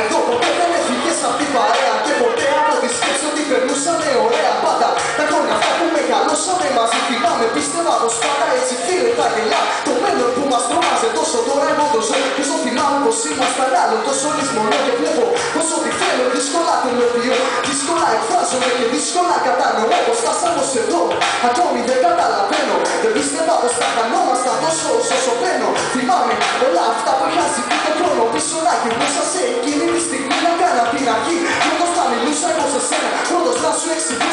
εδώ ποτέ δεν έφυγες απ' την παρέα και ποτέ από τη σκέψη ότι περνούσαμε ωραία πάντα. Τα χρόνια αυτά που μεγαλώσαμε μαζί θυμάμαι πίστευα πως πάντα έτσι φίλε τα γελιά το μέλλον που μας τρόμαζε τόσο τώρα εγώ το ζω που στο θυμάμαι πως ήμασταν άλλο τόσο λησμονό και βλέπω πως ό,τι θέλω δύσκολα τελειοποιώ. Δύσκολα εκφράζομαι και δύσκολα κατανοώ πως φτάσαμε ως εδώ. Ακόμη δεν καταλαβαίνω δεν πίστευα πως θα χανόμασταν τόσο όσο παίρνω θυμάμαι όλα αυτά που είχα ζητήσει το χρόνο πίσω να γυρνούσα σε εκείνη τη στιγμή να κάνω απ' την αρχή Πρώτος θα μιλούσα εγώ σε σένα. Πρώτος να σου εξηγούσα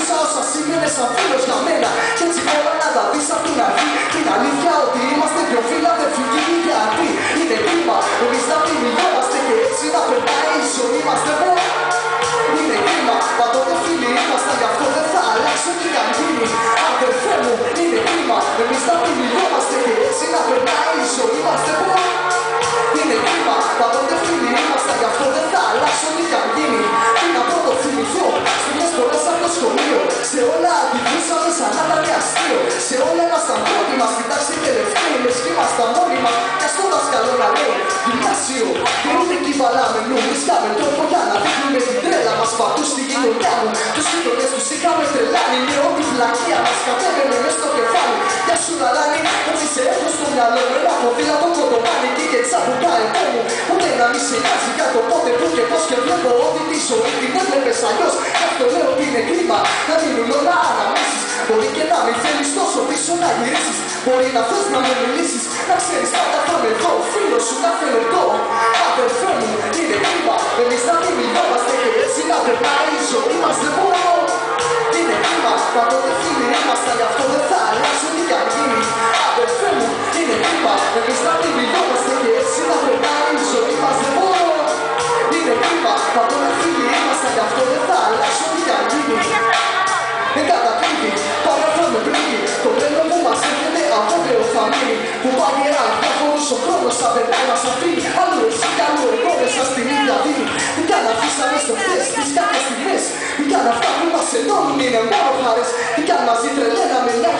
Σε όλα ήμασταν πρώτοι μας, κοιτάξτε τελευταίοι Λες κι ήμασταν μόνοι μας, κι ας το δασκαλό να λέει Γυμνάσιο, και ούτε εκεί βαλάμε νου Βρισκάμε τρόπο για να δείχνουμε την τρέλα μας παντού στη γειτονιά μου. Τους γειτονιές τους είχαμε τρελάνει Με ό,τι βλακεία μας κατέβαινε μες στο κεφάλι. Γεια σου λαλάνι, ότι σε έχω στο μυαλό μου Ένα ποδήλατο κοντομάνι και και τσαμπουκά εγώ μου. Ούτε να μη σε νοιάζει για το πότε, πού και πώς Και βλέπω ότι τη ζωή την έβλεπες αλλιώς. Γι' αυτό λέω ότι είναι κρίμα να μείνουν όλα αναμνήσεις Μπορεί και να μην θέλεις τόσο πίσω να γυρίσεις Μπορεί να θες να με μιλήσεις Να ξέρεις πάντα θα με δω που πανηρά καθόλου ο χρόνος στα παιδιά μας αφήνει Άλλο εσύ καλό εγώ μέσα στην ίδια δίνει Μην καν αφήσαμε στο χθες τις κάποιες στιγμές. Μην καν αυτά που μας ενώνουν είναι μόνο χαρές Μην καν μαζί τρελαίναμε μια